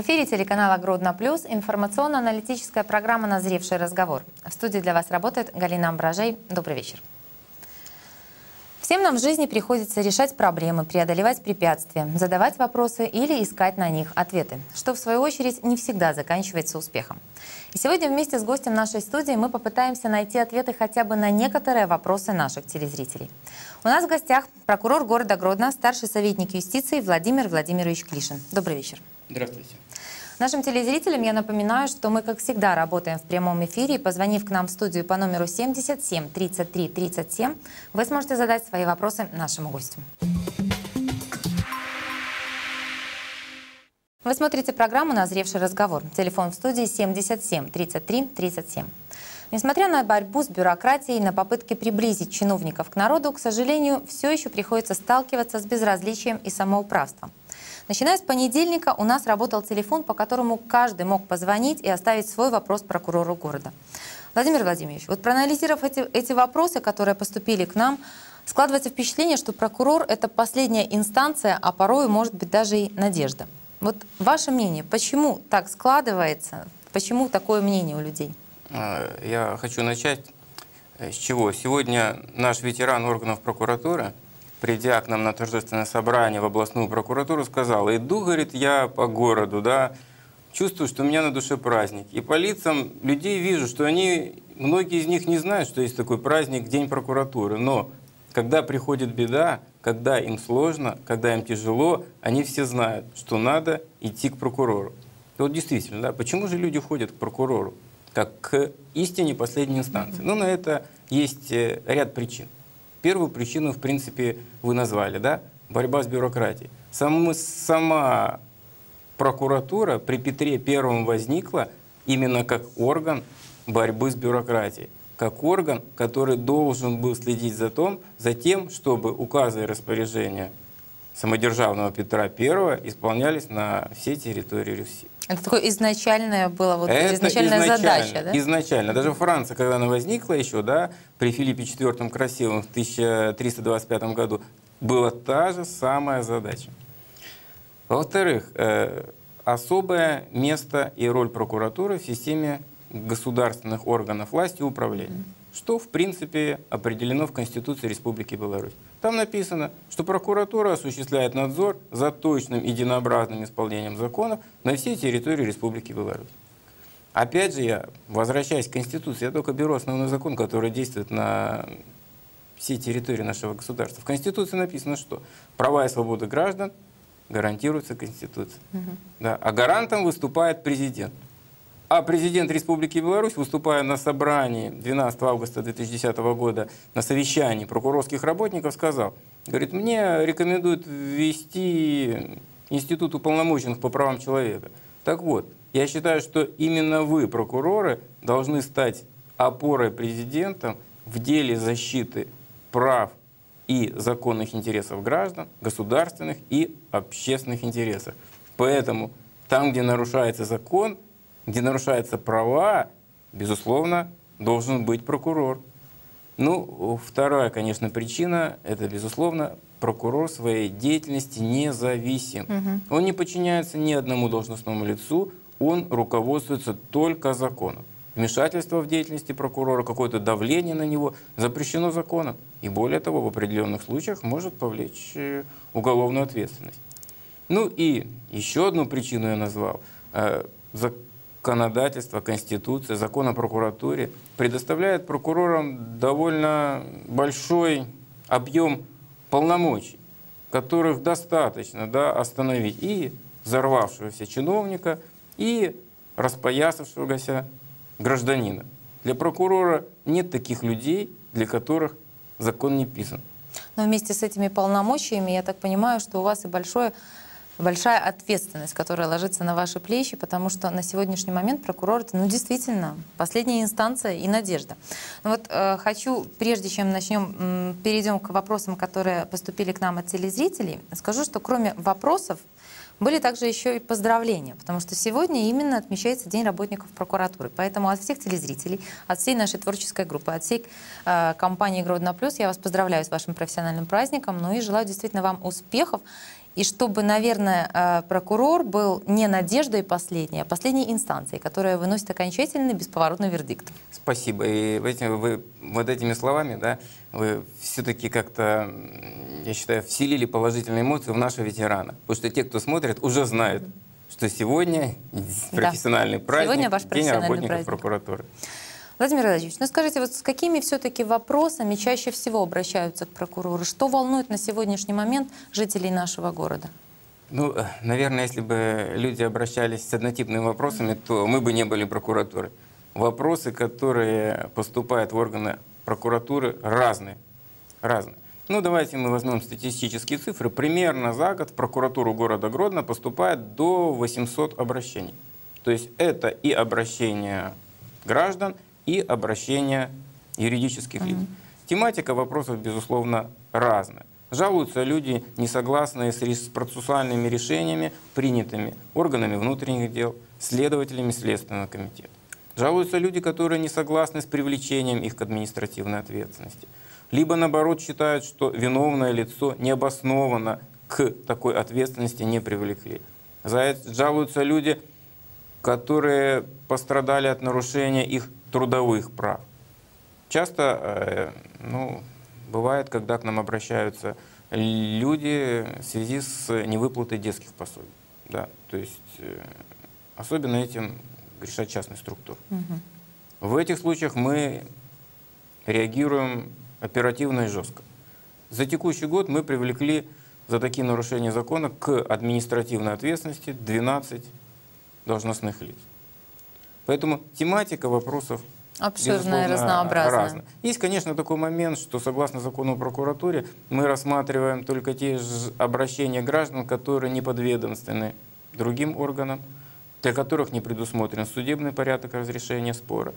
В эфире телеканала «Гродно Плюс» информационно-аналитическая программа «Назревший разговор». В студии для вас работает Галина Амбражей. Добрый вечер. Всем нам в жизни приходится решать проблемы, преодолевать препятствия, задавать вопросы или искать на них ответы, что в свою очередь не всегда заканчивается успехом. И сегодня вместе с гостем нашей студии мы попытаемся найти ответы хотя бы на некоторые вопросы наших телезрителей. У нас в гостях прокурор города Гродно, старший советник юстиции Владимир Владимирович Клишин. Добрый вечер. Здравствуйте. Нашим телезрителям я напоминаю, что мы, как всегда, работаем в прямом эфире. Позвонив к нам в студию по номеру 77 33 37, вы сможете задать свои вопросы нашему гостю. Вы смотрите программу «Назревший разговор». Телефон в студии 77 33 37. Несмотря на борьбу с бюрократией, на попытки приблизить чиновников к народу, к сожалению, все еще приходится сталкиваться с безразличием и самоуправством. Начиная с понедельника у нас работал телефон, по которому каждый мог позвонить и оставить свой вопрос прокурору города. Владимир Владимирович, вот проанализировав эти, эти вопросы, которые поступили к нам, складывается впечатление, что прокурор — это последняя инстанция, а порой, может быть, даже и надежда. Вот ваше мнение, почему так складывается, почему такое мнение у людей? А, я хочу начать э, с чего. Сегодня наш ветеран органов прокуратуры — придя к нам на торжественное собрание в областную прокуратуру, сказала, иду, говорит, я по городу, да, чувствую, что у меня на душе праздник. И по лицам людей вижу, что они, многие из них не знают, что есть такой праздник, День прокуратуры. Но когда приходит беда, когда им сложно, когда им тяжело, они все знают, что надо идти к прокурору. И вот действительно, да, почему же люди ходят к прокурору, как к истине последней инстанции? Ну, на это есть э, ряд причин. Первую причину, в принципе, вы назвали, да? Борьба с бюрократией. Сам, сама прокуратура при Петре Первом возникла именно как орган борьбы с бюрократией, как орган, который должен был следить за, том, за тем, чтобы указы и распоряжения самодержавного Петра I исполнялись на всей территории Руси. Это такое изначальное было, вот Это изначальная изначально, задача, да? Изначально. Даже Франция, когда она возникла еще, да, при Филиппе IV Красивом в 1325 году, была та же самая задача. Во-вторых, э, особое место и роль прокуратуры в системе государственных органов власти и управления что, в принципе, определено в Конституции Республики Беларусь. Там написано, что прокуратура осуществляет надзор за точным единообразным исполнением законов на всей территории Республики Беларусь. Опять же, я, возвращаясь к Конституции, я только беру основной закон, который действует на всей территории нашего государства. В Конституции написано, что права и свободы граждан гарантируются Конституцией. Угу. Да, а гарантом выступает президент. А президент Республики Беларусь, выступая на собрании 12 августа 2010 года на совещании прокурорских работников, сказал, говорит, мне рекомендуют ввести институт уполномоченных по правам человека. Так вот, я считаю, что именно вы, прокуроры, должны стать опорой президента в деле защиты прав и законных интересов граждан, государственных и общественных интересов. Поэтому там, где нарушается закон, где нарушаются права, безусловно, должен быть прокурор. Ну, вторая, конечно, причина – это, безусловно, прокурор своей деятельности независим. Угу. Он не подчиняется ни одному должностному лицу, он руководствуется только законом. Вмешательство в деятельности прокурора, какое-то давление на него запрещено законом. И более того, в определенных случаях может повлечь э, уголовную ответственность. Ну и еще одну причину я назвал. Законодательство, Конституция, закон о прокуратуре предоставляет прокурорам довольно большой объем полномочий, которых достаточно да, остановить и взорвавшегося чиновника, и распоясавшегося гражданина. Для прокурора нет таких людей, для которых закон не писан. Но вместе с этими полномочиями, я так понимаю, что у вас и большое большая ответственность, которая ложится на ваши плечи, потому что на сегодняшний момент прокурор это, ну, действительно, последняя инстанция и надежда. Но вот э, хочу, прежде чем начнем, э, перейдем к вопросам, которые поступили к нам от телезрителей, скажу, что кроме вопросов, были также еще и поздравления, потому что сегодня именно отмечается День работников прокуратуры. Поэтому от всех телезрителей, от всей нашей творческой группы, от всей э, компании «Гродно Плюс» я вас поздравляю с вашим профессиональным праздником, ну и желаю действительно вам успехов и чтобы, наверное, э, прокурор был не надеждой последней, а последней инстанцией, которая выносит окончательный бесповоротный вердикт. Спасибо. И этим, вы вот этими словами, да, вы все-таки как-то, я считаю, вселили положительные эмоции в наши ветераны. Потому что те, кто смотрит, уже знают, что сегодня профессиональный да. праздник, сегодня ваш День работников праздник. прокуратуры. Владимир Владимирович, ну скажите, вот с какими все-таки вопросами чаще всего обращаются к прокурору? Что волнует на сегодняшний момент жителей нашего города? Ну, э, наверное, если бы люди обращались с однотипными вопросами, то мы бы не были прокуратурой. Вопросы, которые поступают в органы прокуратуры, разные. разные. Ну, давайте мы возьмем статистические цифры. Примерно за год в прокуратуру города Гродно поступает до 800 обращений. То есть это и обращения граждан, и обращения юридических лиц. Mm -hmm. Тематика вопросов, безусловно, разная. Жалуются люди, не согласные с процессуальными решениями, принятыми органами внутренних дел, следователями Следственного комитета. Жалуются люди, которые не согласны с привлечением их к административной ответственности. Либо, наоборот, считают, что виновное лицо необоснованно к такой ответственности не привлекли. Жалуются люди, которые пострадали от нарушения их трудовых прав. Часто, э, ну, бывает, когда к нам обращаются люди в связи с невыплатой детских пособий. Да, то есть э, особенно этим грешат частные структуры. Угу. В этих случаях мы реагируем оперативно и жестко. За текущий год мы привлекли за такие нарушения закона к административной ответственности 12 должностных лиц. Поэтому тематика вопросов Обширная, разнообразная. Разная. Есть, конечно, такой момент, что согласно закону о прокуратуре мы рассматриваем только те же обращения граждан, которые не подведомственны другим органам, для которых не предусмотрен судебный порядок разрешения спора,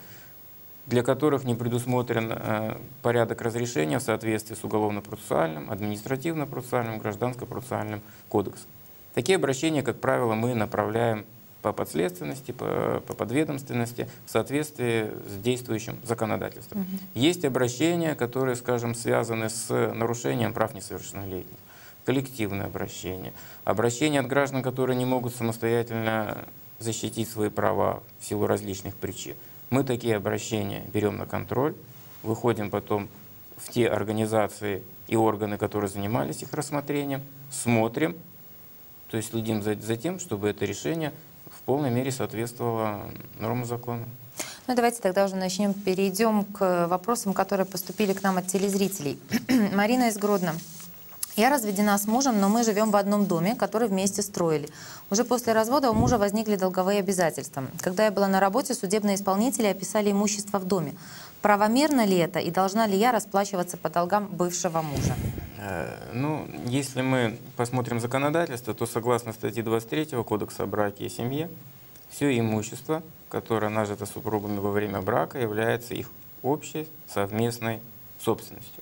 для которых не предусмотрен э, порядок разрешения в соответствии с уголовно-процессуальным, административно-процессуальным, гражданско-процессуальным кодексом. Такие обращения, как правило, мы направляем по подследственности, по, по подведомственности в соответствии с действующим законодательством. Угу. Есть обращения, которые, скажем, связаны с нарушением прав несовершеннолетних. Коллективное обращение. Обращение от граждан, которые не могут самостоятельно защитить свои права в силу различных причин. Мы такие обращения берем на контроль, выходим потом в те организации и органы, которые занимались их рассмотрением, смотрим, то есть следим за, за тем, чтобы это решение в полной мере соответствовала нормам закона. Ну, давайте тогда уже начнем, перейдем к вопросам, которые поступили к нам от телезрителей. Марина из Гродно. Я разведена с мужем, но мы живем в одном доме, который вместе строили. Уже после развода у мужа возникли долговые обязательства. Когда я была на работе, судебные исполнители описали имущество в доме. Правомерно ли это и должна ли я расплачиваться по долгам бывшего мужа? Э, ну, если мы посмотрим законодательство, то согласно статье 23 Кодекса о браке и семье, все имущество, которое нажито супругами во время брака, является их общей совместной собственностью.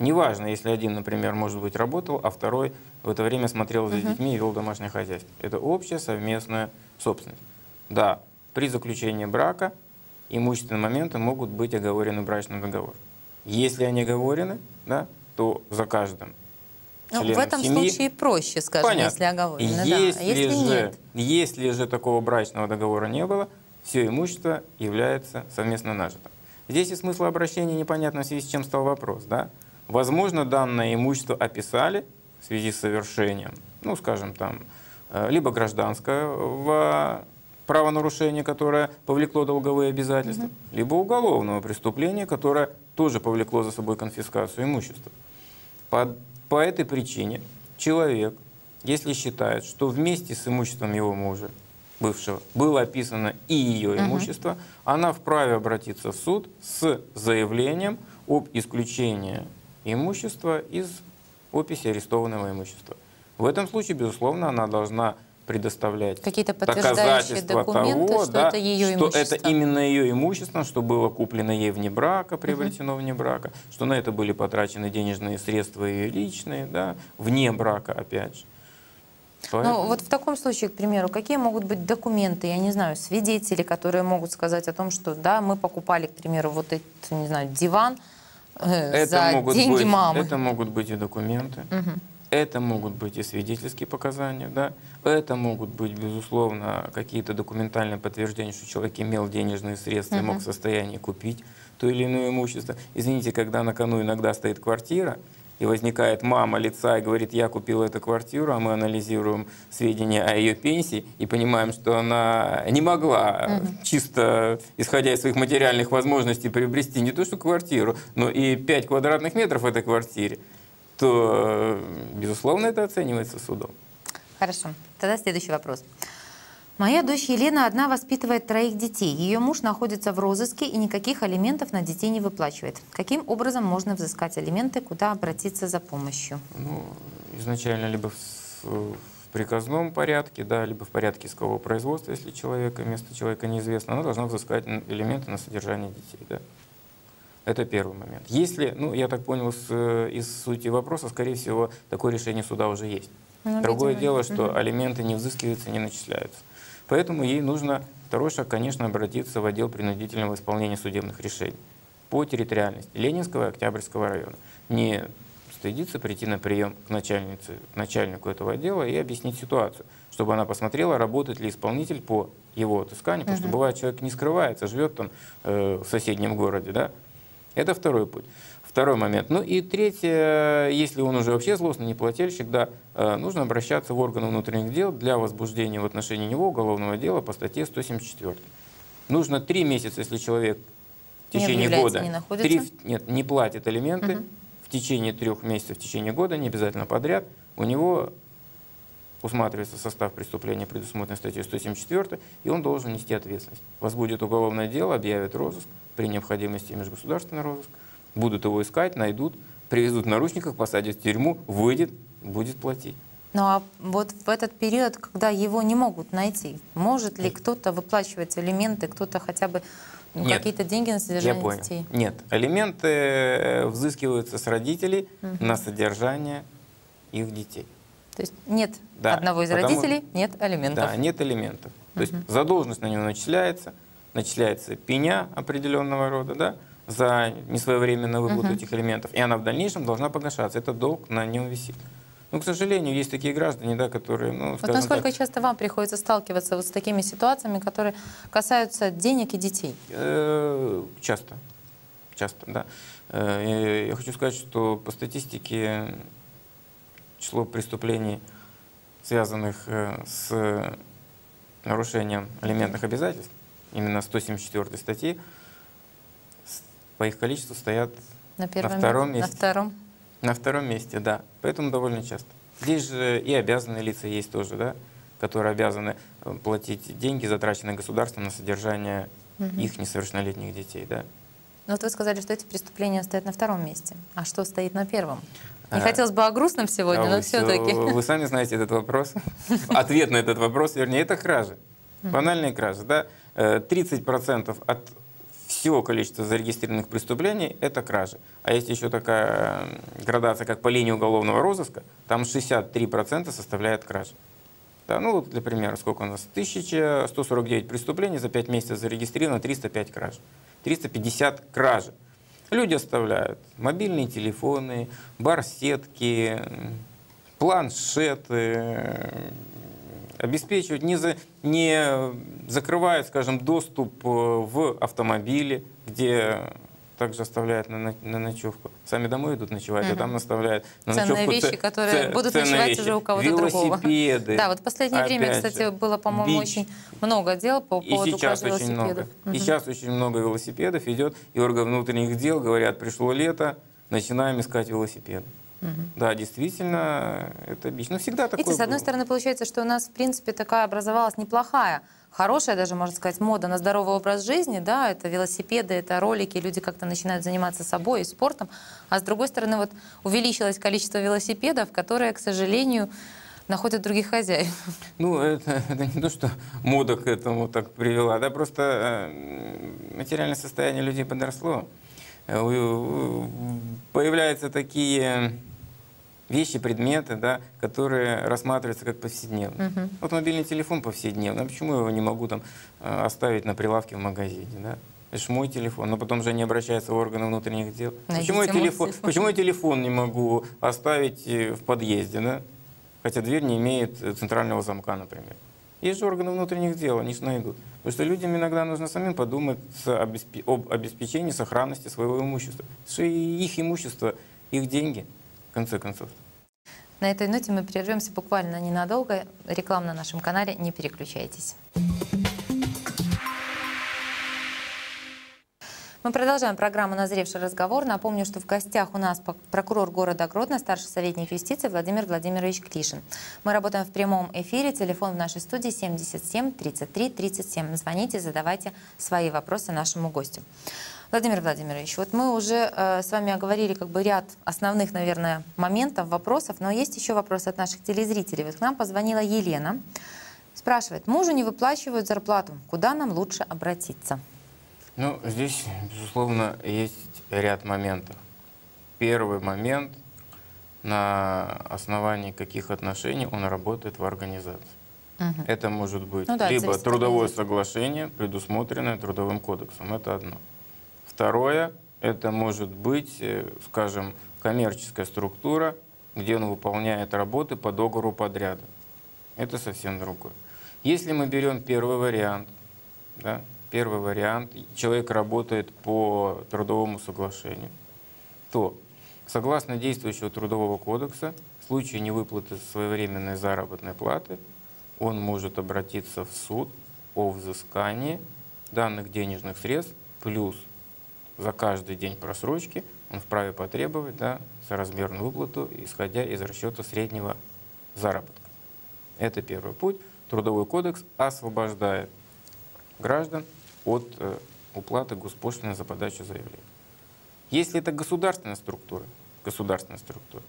Неважно, если один, например, может быть, работал, а второй в это время смотрел за детьми и вел домашнее хозяйство. Это общая совместная собственность. Да, при заключении брака имущественные моменты могут быть оговорены брачным договором. Если они оговорены, да, то за каждым ну, в этом семьи, случае проще, скажем, понятно. если оговорено. Если, да. если, же, нет. если же такого брачного договора не было, все имущество является совместно нажитым. Здесь и смысл обращения непонятно, в связи с чем стал вопрос. Да? Возможно, данное имущество описали в связи с совершением, ну, скажем, там, э, либо гражданского правонарушения, которое повлекло долговые обязательства, угу. либо уголовного преступления, которое тоже повлекло за собой конфискацию имущества. По, по этой причине человек, если считает, что вместе с имуществом его мужа, бывшего, было описано и ее имущество, угу. она вправе обратиться в суд с заявлением об исключении имущества из описи арестованного имущества. В этом случае, безусловно, она должна предоставлять какие-то подтверждающие документы, того, что да, это ее что имущество. это именно ее имущество, что было куплено ей вне брака, приобретено угу. вне брака, что на это были потрачены денежные средства ее личные, да, вне брака опять же. Поэтому... Ну, вот в таком случае, к примеру, какие могут быть документы, я не знаю, свидетели, которые могут сказать о том, что да, мы покупали, к примеру, вот этот, не знаю, диван э, это за могут деньги быть, мамы. Это могут быть и документы. Угу Это могут быть и свидетельские показания, да, это могут быть, безусловно, какие-то документальные подтверждения, что человек имел денежные средства и мог в состоянии купить то или иное имущество. Извините, когда на кону иногда стоит квартира, и возникает мама лица и говорит, я купила эту квартиру, а мы анализируем сведения о ее пенсии и понимаем, что она не могла угу. чисто исходя из своих материальных возможностей приобрести не то что квартиру, но и 5 квадратных метров в этой квартире, то, безусловно, это оценивается судом. Хорошо. Тогда следующий вопрос. Моя дочь Елена одна воспитывает троих детей. Ее муж находится в розыске и никаких алиментов на детей не выплачивает. Каким образом можно взыскать алименты, куда обратиться за помощью? Ну, изначально либо в, в приказном порядке, да, либо в порядке искового производства, если человека, место человека неизвестно, она должна взыскать элементы на содержание детей. Да. Это первый момент. Если, ну, я так понял из, из сути вопроса, скорее всего, такое решение суда уже есть. Ну, Другое видимо. дело, что угу. алименты не взыскиваются, не начисляются. Поэтому ей нужно, второй шаг, конечно, обратиться в отдел принудительного исполнения судебных решений по территориальности Ленинского и Октябрьского района. Не стыдиться прийти на прием к начальнице, начальнику этого отдела и объяснить ситуацию, чтобы она посмотрела, работает ли исполнитель по его отысканию, потому что бывает, человек не скрывается, живет там э, в соседнем городе, да. Это второй путь. Второй момент. Ну и третье, если он уже вообще злостный неплательщик, да, э, нужно обращаться в органы внутренних дел для возбуждения в отношении него уголовного дела по статье 174. Нужно три месяца, если человек в течение не года не три, нет, не платит алименты, угу. в течение трех месяцев, в течение года, не обязательно подряд, у него усматривается состав преступления, предусмотренный статьей 174, и он должен нести ответственность. Возбудит уголовное дело, объявит розыск, при необходимости межгосударственный розыск, будут его искать, найдут, привезут в наручниках, посадят в тюрьму, выйдет, будет платить. Ну а вот в этот период, когда его не могут найти, может ли кто-то выплачивать элементы, кто-то хотя бы ну, какие-то деньги на содержание я понял. детей? Нет, алименты э, взыскиваются с родителей угу. на содержание их детей. То есть нет да, одного из потому, родителей, нет алиментов. Да, нет алиментов. То есть задолженность на него начисляется, начисляется пеня определенного рода, да, за несвоевременную выплату этих элементов, и она в дальнейшем должна погашаться. Это долг на нем висит. Ну, к сожалению, есть такие граждане, да, которые, ну, Вот насколько так, часто вам приходится сталкиваться вот с такими ситуациями, которые касаются денег и детей? Э, часто, часто, да. Э, я хочу сказать, что по статистике число преступлений, связанных э, с нарушением алиментных обязательств, именно 174 статьи, по их количеству стоят на, на втором месте. На втором? На втором месте, да. Поэтому довольно часто. Здесь же и обязанные лица есть тоже, да, которые обязаны э, платить деньги, затраченные государством на содержание угу. их несовершеннолетних детей, да. Ну вот вы сказали, что эти преступления стоят на втором месте. А что стоит на первом? Не а, хотелось бы о грустном сегодня, а но все-таки. Вы сами знаете этот вопрос. Ответ на этот вопрос, вернее, это кражи. Банальные кражи, да. 30% э, от всего количества зарегистрированных преступлений – это кражи. А есть еще такая градация, как по линии уголовного розыска, там 63% составляет кражи. Да, ну вот для примера, сколько у нас? 1149 преступлений, за 5 месяцев зарегистрировано 305 краж. 350 кражи. Люди оставляют мобильные телефоны, барсетки, планшеты, обеспечивают, не, за, не закрывают, скажем, доступ э, в автомобили, где также оставляют на, на, на ночевку. Сами домой идут ночевать, угу. а там оставляют на ценные ночевку. вещи, которые ц, будут ночевать вещи. уже у кого-то другого. Велосипеды. Да, вот в последнее время, кстати, же, было, по-моему, очень много дел по поводу и сейчас очень велосипедов. Много. Угу. И сейчас очень много велосипедов идет, и органы внутренних дел говорят, пришло лето, начинаем искать велосипеды. Угу. Да, действительно, это бич. Ну, всегда такое Видите, с одной было. стороны, получается, что у нас, в принципе, такая образовалась неплохая, хорошая даже, можно сказать, мода на здоровый образ жизни, да, это велосипеды, это ролики, люди как-то начинают заниматься собой и спортом, а с другой стороны, вот увеличилось количество велосипедов, которые, к сожалению, находят других хозяев. Ну, это, это не то, что мода к этому так привела, да, просто э, материальное состояние людей подросло. Э, появляются такие вещи, предметы, да, которые рассматриваются как повседневные. Uh-huh. Вот мобильный телефон повседневный, а почему я его не могу там э, оставить на прилавке в магазине, да? Это ж мой телефон, но потом же они обращаются в органы внутренних дел. Найдите Почему я, телефон, телефон. почему я телефон не могу оставить э, в подъезде, да? хотя дверь не имеет э, центрального замка, например? Есть же органы внутренних дел, они же найдут. Потому что людям иногда нужно самим подумать об обеспечении сохранности своего имущества. Это же их имущество, их деньги, конце концов. На этой ноте мы прервемся буквально ненадолго. Реклама на нашем канале, не переключайтесь. Мы продолжаем программу «Назревший разговор». Напомню, что в гостях у нас прокурор города Гродно, старший советник юстиции Владимир Владимирович Клишин. Мы работаем в прямом эфире. Телефон в нашей студии 77 33 37. Звоните, задавайте свои вопросы нашему гостю. Владимир Владимирович, вот мы уже э, с вами оговорили как бы ряд основных, наверное, моментов, вопросов, но есть еще вопрос от наших телезрителей. Вот к нам позвонила Елена, спрашивает, мужу не выплачивают зарплату, куда нам лучше обратиться? Ну, здесь, безусловно, есть ряд моментов. Первый момент, на основании каких отношений он работает в организации. Мгм. Это может быть Ну да, либо трудовое соглашение, предусмотренное трудовым кодексом. Это одно. Второе, это может быть, э, скажем, коммерческая структура, где он выполняет работы по договору подряда. Это совсем другое. Если мы берем первый вариант, да, первый вариант, человек работает по трудовому соглашению, то согласно действующего трудового кодекса, в случае невыплаты своевременной заработной платы, он может обратиться в суд о взыскании данных денежных средств плюс за каждый день просрочки он вправе потребовать да, соразмерную выплату, исходя из расчета среднего заработка. Это первый путь. Трудовой кодекс освобождает граждан от э, уплаты госпошлины за подачу заявления. Если это государственная структура, государственная структура,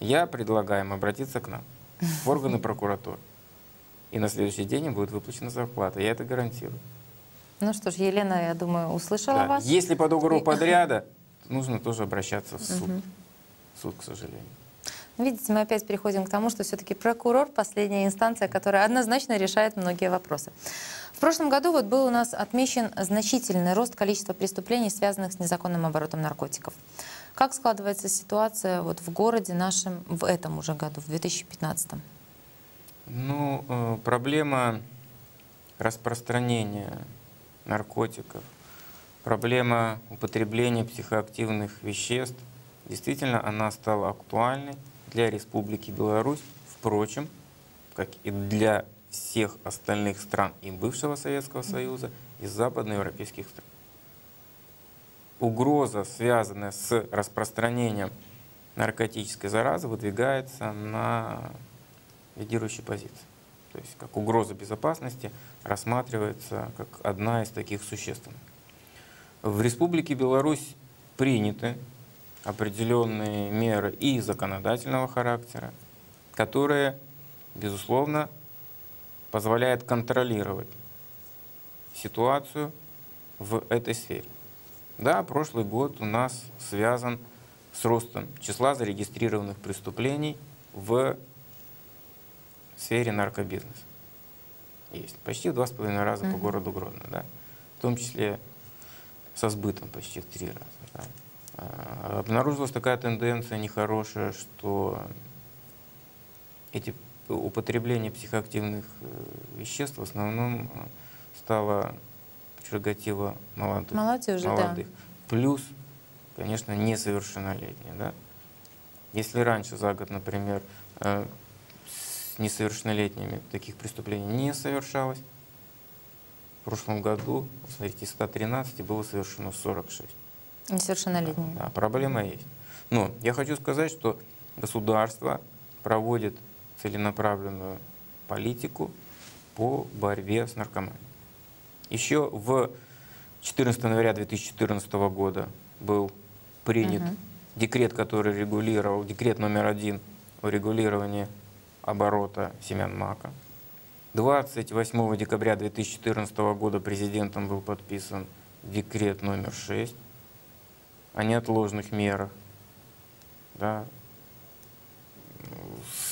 я предлагаю им обратиться к нам, в органы прокуратуры. И на следующий день им будет выплачена зарплата. Я это гарантирую. Ну что ж, Елена, я думаю, услышала Да. вас. Если по договору подряда, нужно тоже обращаться в суд. В суд, к сожалению. Видите, мы опять переходим к тому, что все-таки прокурор – последняя инстанция, которая однозначно решает многие вопросы. В прошлом году вот был у нас отмечен значительный рост количества преступлений, связанных с незаконным оборотом наркотиков. Как складывается ситуация вот в городе нашем в этом уже году, в 2015? Ну, э, проблема распространения наркотиков, проблема употребления психоактивных веществ, действительно, она стала актуальной для Республики Беларусь, впрочем, как и для всех остальных стран и бывшего Советского Союза, и западноевропейских стран. Угроза, связанная с распространением наркотической заразы, выдвигается на лидирующей позиции. То есть как угроза безопасности рассматривается как одна из таких существенных. В Республике Беларусь приняты определенные меры и законодательного характера, которые, безусловно, позволяют контролировать ситуацию в этой сфере. Да, прошлый год у нас связан с ростом числа зарегистрированных преступлений в сфере наркобизнеса. Есть. Почти в два с половиной раза по Мгм. городу Гродно, да. В том числе со сбытом почти в три раза. да. А, Обнаружилась такая тенденция нехорошая, что эти употребление психоактивных э, веществ в основном э, стало прерогатива молодых. Молодежи, да. молодых. Плюс, конечно, несовершеннолетние. Да? Если раньше за год, например, э, с несовершеннолетними таких преступлений не совершалось, в прошлом году, смотрите, из 113 было совершено 46. Несовершеннолетние. Да, проблема есть. Но я хочу сказать, что государство проводит целенаправленную политику по борьбе с наркоманией. Еще в 14 января 2014 года был принят Мгм. декрет, который регулировал, декрет номер один о регулировании оборота семян мака. 28 декабря 2014 года президентом был подписан декрет номер 6 о неотложных мерах да,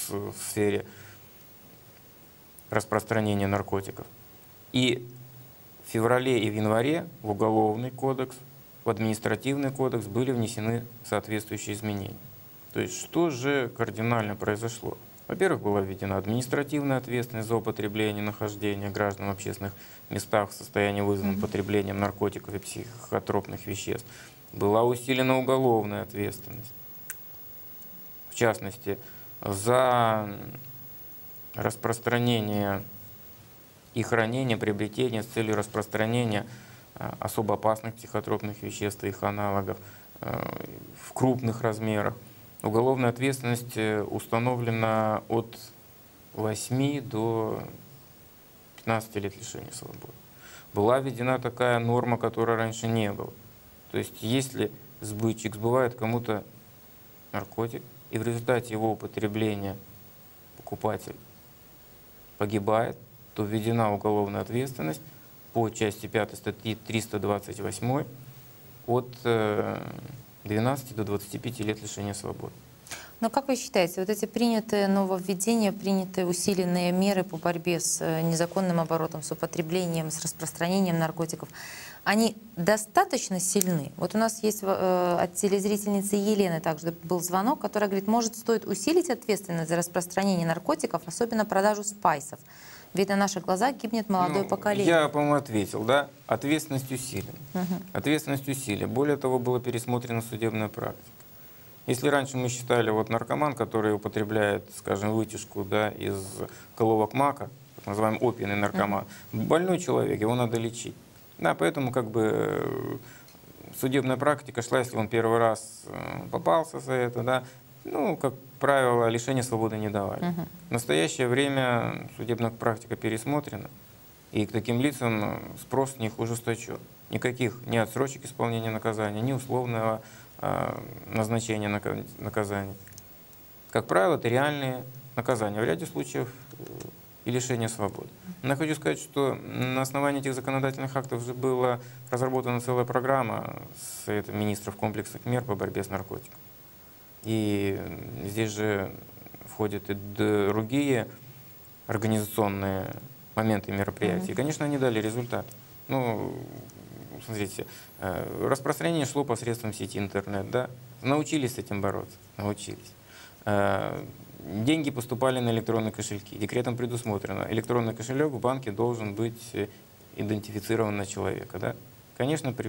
в, сфере распространения наркотиков. И в феврале и в январе в Уголовный кодекс, в Административный кодекс были внесены соответствующие изменения. То есть что же кардинально произошло? Во-первых, была введена административная ответственность за употребление нахождение граждан в общественных местах в состоянии вызванном потреблением наркотиков и психотропных веществ. Была усилена уголовная ответственность. В частности, за распространение и хранение, приобретение с целью распространения э, особо опасных психотропных веществ и их аналогов э, в крупных размерах. Уголовная ответственность э, установлена от 8 до 15 лет лишения свободы. Была введена такая норма, которой раньше не было. То есть если сбытчик сбывает кому-то наркотик, и в результате его употребления покупатель погибает, то введена уголовная ответственность по части 5 статьи 328 от 12 э, до 25 лет лишения свободы. Но как вы считаете, вот эти принятые нововведения, принятые усиленные меры по борьбе с э, незаконным оборотом, с употреблением, с распространением наркотиков, они достаточно сильны? Вот у нас есть э, от телезрительницы Елены также был звонок, которая говорит, может стоит усилить ответственность за распространение наркотиков, особенно продажу спайсов. Ведь на наших глазах гибнет молодое ну, поколение. Я, по-моему, ответил, да? Ответственность усилена. Угу. Ответственность усилена. Более того, была пересмотрена судебная практика. Если раньше мы считали вот наркоман, который употребляет, скажем, вытяжку да, из головок мака, так называемый опийный наркоман, mm больной человек, его надо лечить. Да, поэтому как бы э, судебная практика шла, если он первый раз э, попался за это, да, ну, как правило, лишение свободы не давали. Uh В настоящее время судебная практика пересмотрена, и к таким лицам спрос с них ужесточен. Никаких ни отсрочек исполнения наказания, ни условного а, назначения наказаний. Как правило, это реальные наказания. В ряде случаев э, и лишение свободы. Но я хочу сказать, что на основании этих законодательных актов уже была разработана целая программа Совета министров комплексных мер по борьбе с наркотиками. И здесь же входят и другие организационные моменты мероприятий. И, конечно, они дали результат. Ну, смотрите, э, распространение шло посредством сети интернет, да, научились с этим бороться, научились. Э, деньги поступали на электронные кошельки. Декретом предусмотрено, электронный кошелек в банке должен быть идентифицирован на человека, да. Конечно, при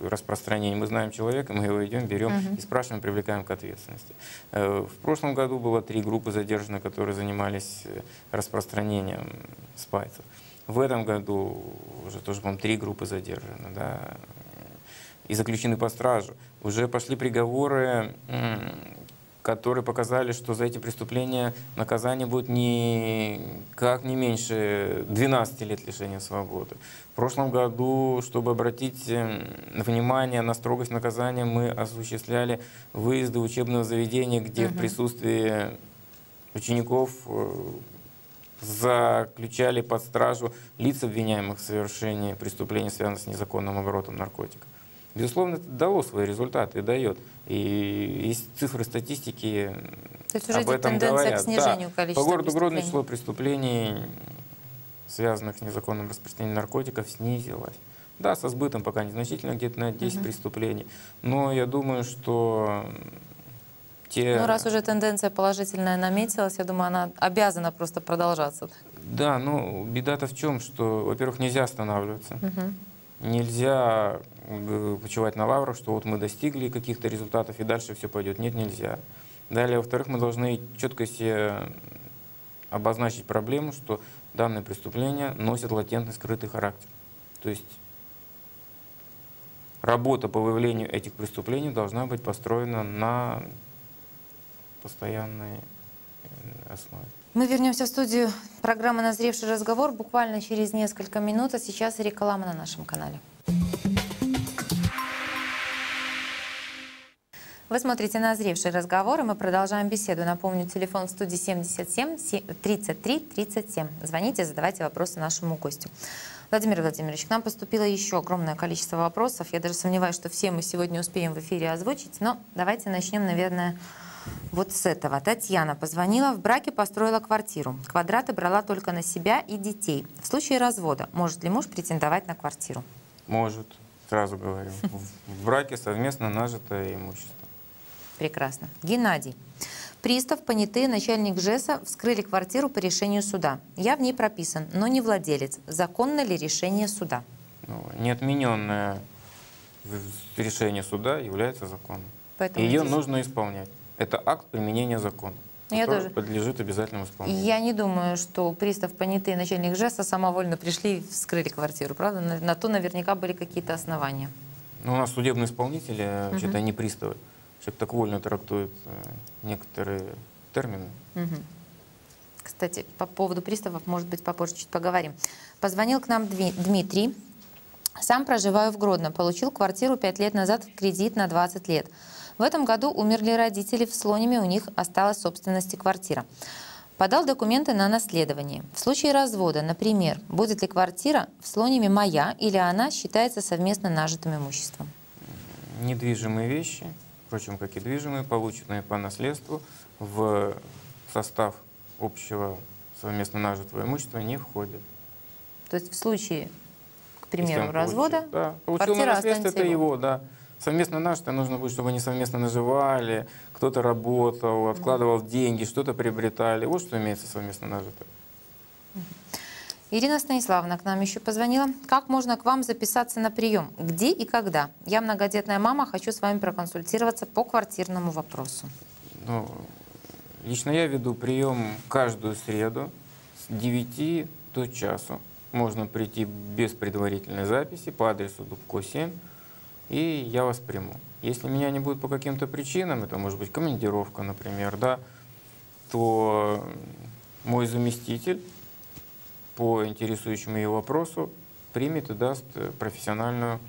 распространении. Мы знаем человека, мы его идем, берем uh-huh. и спрашиваем, привлекаем к ответственности. Э, в прошлом году было три группы задержаны, которые занимались распространением спайцев. В этом году уже тоже, по-моему, три группы задержаны, да, и заключены по стражу. Уже пошли приговоры, которые показали, что за эти преступления наказание будет никак не меньше 12 лет лишения свободы. В прошлом году, чтобы обратить внимание на строгость наказания, мы осуществляли выезды в учебное заведение, где uh-huh. в присутствии учеников э, заключали под стражу лиц, обвиняемых в совершении преступлений, связанных с незаконным оборотом наркотиков. Безусловно, это дало свои результаты и дает. И есть цифры статистики То есть уже об этом говорят. к снижению да. количества По городу Гродно число преступлений, связанных с незаконным распространением наркотиков, снизилось. Да, со сбытом пока незначительно, где-то на 10 угу. преступлений. Но я думаю, что те... Ну, раз уже тенденция положительная наметилась, я думаю, она обязана просто продолжаться. Да, ну, беда-то в чем, что, во-первых, нельзя останавливаться. Угу. Нельзя э, почивать на лаврах, что вот мы достигли каких-то результатов, и дальше все пойдет. Нет, нельзя. Далее, во-вторых, мы должны четко себе обозначить проблему, что данное преступление носит латентный скрытый характер. То есть работа по выявлению этих преступлений должна быть построена на постоянной э, основе. Мы вернемся в студию программы «Назревший разговор» буквально через несколько минут, а сейчас реклама на нашем канале. Вы смотрите «Назревший разговор», и мы продолжаем беседу. Напомню, телефон в студии 77 33 37. Звоните, задавайте вопросы нашему гостю. Владимир Владимирович, к нам поступило еще огромное количество вопросов. Я даже сомневаюсь, что все мы сегодня успеем в эфире озвучить, но давайте начнем, наверное, Вот с этого Татьяна позвонила, в браке построила квартиру. Квадраты брала только на себя и детей. В случае развода может ли муж претендовать на квартиру? Может, сразу говорю. В браке совместно нажитое имущество. Прекрасно. Геннадий. Пристав, понятые, начальник ЖЭСа вскрыли квартиру по решению суда. Я в ней прописан, но не владелец. Законно ли решение суда? Ну, неотмененное в- решение суда является законом. Поэтому Ее здесь- нужно исполнять. Это акт применения закона, Ну, я тоже. подлежит обязательному исполнению. Я не думаю, что пристав, понятые, начальник ЖЭСа самовольно пришли и вскрыли квартиру, правда? На, на то наверняка были какие-то основания. Ну, у нас судебные исполнители, вообще-то они приставы. Человек так вольно трактует э, некоторые термины. Мгм. Кстати, по поводу приставов, может быть, попозже чуть поговорим. Позвонил к нам Дмитрий. Сам проживаю в Гродно. Получил квартиру 5 лет назад в кредит на 20 лет. В этом году умерли родители, в Слониме у них осталась собственности квартира. Подал документы на наследование. В случае развода, например, будет ли квартира в Слониме моя или она считается совместно нажитым имуществом? Недвижимые вещи, впрочем, как и движимые, полученные по наследству, в состав общего совместно нажитого имущества не входят. То есть в случае, к примеру, развода, получил- да, получил квартира на наследство, останется это его. его, да. Совместно нажитое нужно будет, чтобы они совместно наживали, кто-то работал, откладывал деньги, что-то приобретали. Вот что имеется совместно нажитое. Ирина Станиславовна к нам еще позвонила. Как можно к вам записаться на прием? Где и когда? Я многодетная мама, хочу с вами проконсультироваться по квартирному вопросу. Ну, лично я веду прием каждую среду с 9 до часу. Можно прийти без предварительной записи по адресу Дубко 7, и я вас приму. Если меня не будет по каким-то причинам, это может быть командировка, например, да, то мой заместитель по интересующему ее вопросу примет и даст профессиональную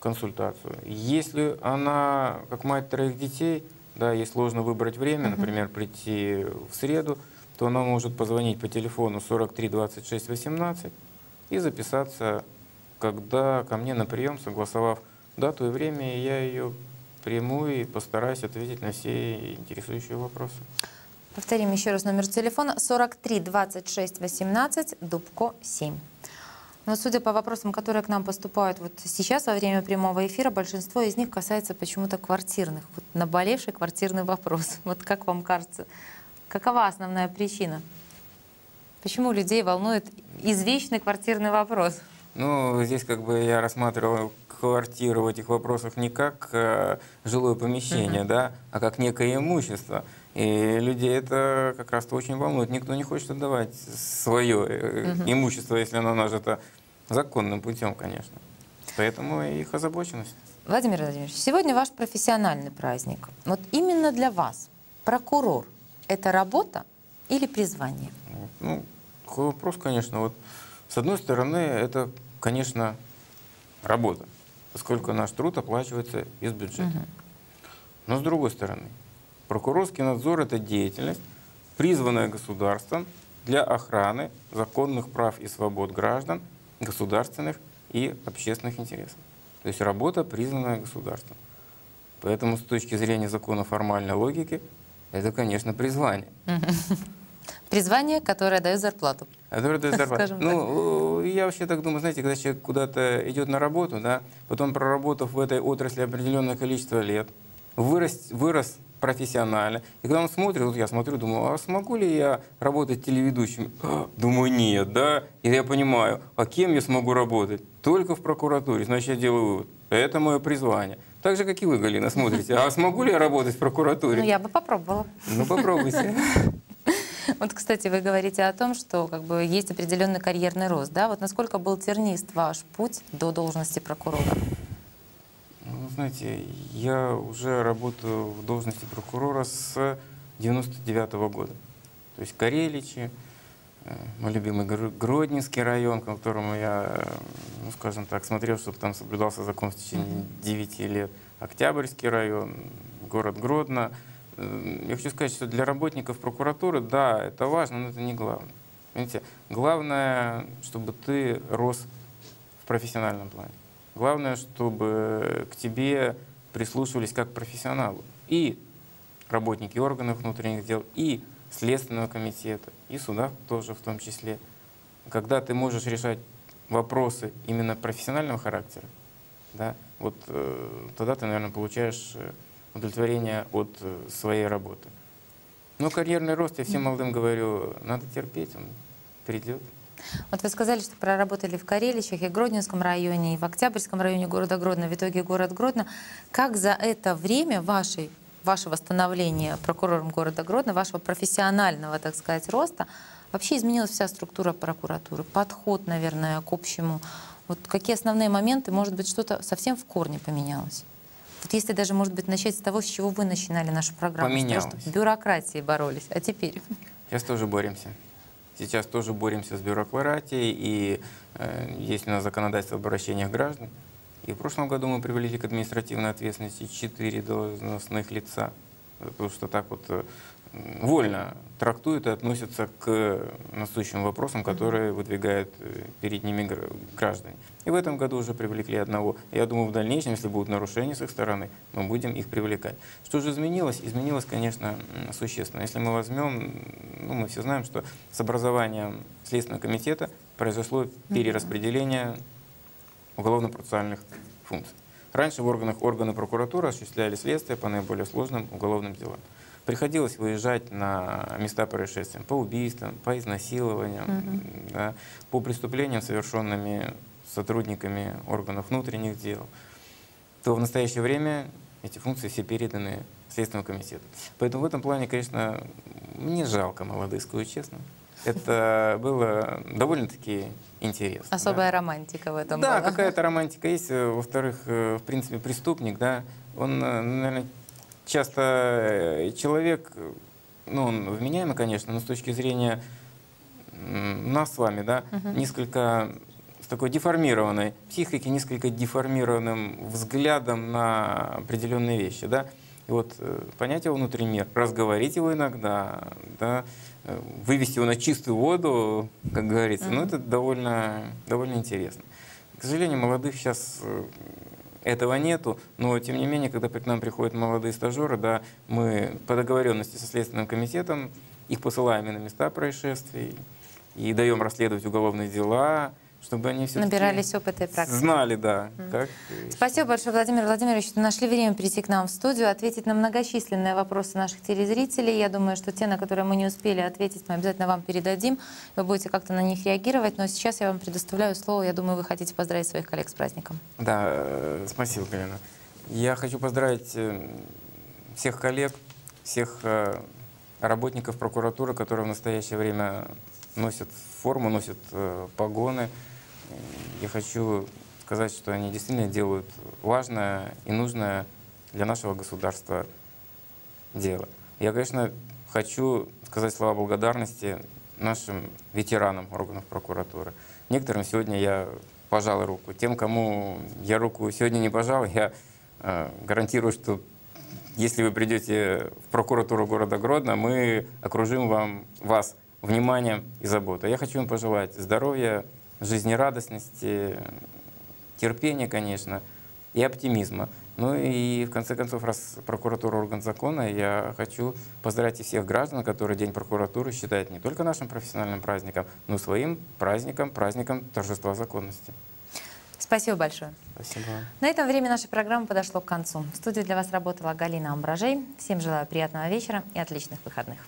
консультацию. Если она, как мать троих детей, да, ей сложно выбрать время, например, прийти в среду, то она может позвонить по телефону 43 26 18 и записаться, когда ко мне на прием, согласовав дату и время, и я ее приму и постараюсь ответить на все интересующие вопросы. Повторим еще раз номер телефона 43 26 18 Дубко 7. Но судя по вопросам, которые к нам поступают вот сейчас во время прямого эфира, большинство из них касается почему-то квартирных. Вот наболевший квартирный вопрос. Вот как вам кажется, какова основная причина? Почему людей волнует извечный квартирный вопрос? Ну, здесь как бы я рассматривал квартиру в этих вопросах не как э, жилое помещение, да, а как некое имущество. И людей это как раз-то очень волнует. Никто не хочет отдавать свое э, имущество, если оно нажито законным путем, конечно. Поэтому их озабоченность. Владимир Владимирович, сегодня ваш профессиональный праздник. Вот именно для вас прокурор – это работа или призвание? Ну, такой вопрос, конечно. Вот с одной стороны, это, конечно, работа, поскольку наш труд оплачивается из бюджета. Но с другой стороны, прокурорский надзор – это деятельность, призванная государством для охраны законных прав и свобод граждан, государственных и общественных интересов. То есть работа, признанная государством. Поэтому с точки зрения закона формальной логики, это, конечно, призвание. Призвание, которое дает зарплату. Дает зарплату. Скажем Ну, э, я вообще так думаю, знаете, когда человек куда-то идет на работу, да, потом проработав в этой отрасли определенное количество лет, вырос, вырос профессионально, и когда он смотрит, вот я смотрю, думаю, а смогу ли я работать телеведущим? Думаю, нет, да, и я понимаю, а кем я смогу работать? Только в прокуратуре, значит, я делаю вывод, это мое призвание. Так же, как и вы, Галина, смотрите, а смогу ли я работать в прокуратуре? Ну, я бы попробовала. Ну, попробуйте. Вот, кстати, вы говорите о том, что как бы есть определенный карьерный рост, да? Вот насколько был тернист ваш путь до должности прокурора? Ну, знаете, я уже работаю в должности прокурора с 99 года. То есть Кареличи, э, мой любимый Гр- Гродненский район, к которому я, э, ну, скажем так, смотрел, чтобы там соблюдался закон в течение 9 лет. Октябрьский район, город Гродно. Э, Я хочу сказать, что для работников прокуратуры, да, это важно, но это не главное. Понимаете, главное, чтобы ты рос в профессиональном плане. Главное, чтобы к тебе прислушивались как к профессионалу. И работники органов внутренних дел, и Следственного комитета, и суда тоже в том числе. Когда ты можешь решать вопросы именно профессионального характера, да, вот э, тогда ты, наверное, получаешь э, удовлетворение от э, своей работы. Но карьерный рост, я всем молодым говорю, надо терпеть, он придет. Вот вы сказали, что проработали в Карелищах и Гродненском районе, и в Октябрьском районе города Гродно, в итоге город Гродно. Как за это время вашей, вашего становления прокурором города Гродно, вашего профессионального, так сказать, роста, вообще изменилась вся структура прокуратуры, подход, наверное, к общему? Вот какие основные моменты, может быть, что-то совсем в корне поменялось? Вот если даже, может быть, начать с того, с чего вы начинали нашу программу, с того, Поменялось. что с бюрократией боролись, а теперь? Сейчас тоже боремся. Сейчас тоже боремся с бюрократией, и э, есть у нас законодательство об обращениях граждан. И в прошлом году мы привели к административной ответственности четыре должностных лица, потому что так вот э, вольно трактуют и относятся к насущим вопросам, которые выдвигают э, перед ними гр- граждане. И в этом году уже привлекли одного. Я думаю, в дальнейшем, если будут нарушения с их стороны, мы будем их привлекать. Что же изменилось? Изменилось, конечно, существенно. Если мы возьмем, ну, мы все знаем, что с образованием Следственного комитета произошло перераспределение уголовно-процессуальных функций. Раньше в органах органы прокуратуры осуществляли следствие по наиболее сложным уголовным делам. Приходилось выезжать на места происшествия по убийствам, по изнасилованиям, да, по преступлениям, совершенными сотрудниками органов внутренних дел, то в настоящее время эти функции все переданы Следственному комитету. Поэтому в этом плане, конечно, мне жалко молодых, скажу честно. Это было довольно-таки интересно. да. Особая романтика в этом Да, какая-то романтика есть. Во-вторых, э, в принципе, преступник, да, он, э, наверное, часто э, человек, ну, он вменяемый, конечно, но с точки зрения нас с вами, да, несколько с такой деформированной психикой, несколько деформированным взглядом на определенные вещи, да. И вот э, понять его внутренний мир, разговорить его иногда, да, э, вывести его на чистую воду, как говорится, ну, это довольно, довольно интересно. К сожалению, молодых сейчас этого нету, но тем не менее, когда к нам приходят молодые стажеры, да, мы по договоренности со Следственным комитетом их посылаем и на места происшествий, и даем расследовать уголовные дела, чтобы они все Набирались опыта и практики. знали, да, как э, Спасибо большое, Владимир Владимирович, что нашли время прийти к нам в студию, ответить на многочисленные вопросы наших телезрителей. Я думаю, что те, на которые мы не успели ответить, мы обязательно вам передадим. Вы будете как-то на них реагировать. Но сейчас я вам предоставляю слово. Я думаю, вы хотите поздравить своих коллег с праздником. Да, э, спасибо, Галина. Я хочу поздравить э, всех коллег, всех э, работников прокуратуры, которые в настоящее время носят форму, носят погоны. Я хочу сказать, что они действительно делают важное и нужное для нашего государства дело. Я, конечно, хочу сказать слова благодарности нашим ветеранам органов прокуратуры. Некоторым сегодня я пожал руку. Тем, кому я руку сегодня не пожал, я э, гарантирую, что если вы придете в прокуратуру города Гродно, мы окружим вам, вас вниманием и заботой. Я хочу им пожелать здоровья, жизнерадостности, терпения, конечно, и оптимизма. Ну и в конце концов, раз прокуратура орган закона, я хочу поздравить и всех граждан, которые День прокуратуры считают не только нашим профессиональным праздником, но и своим праздником, праздником торжества законности. Спасибо большое. Спасибо. На этом время нашей программы подошло к концу. В студии для вас работала Галина Амбражей. Всем желаю приятного вечера и отличных выходных.